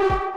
you.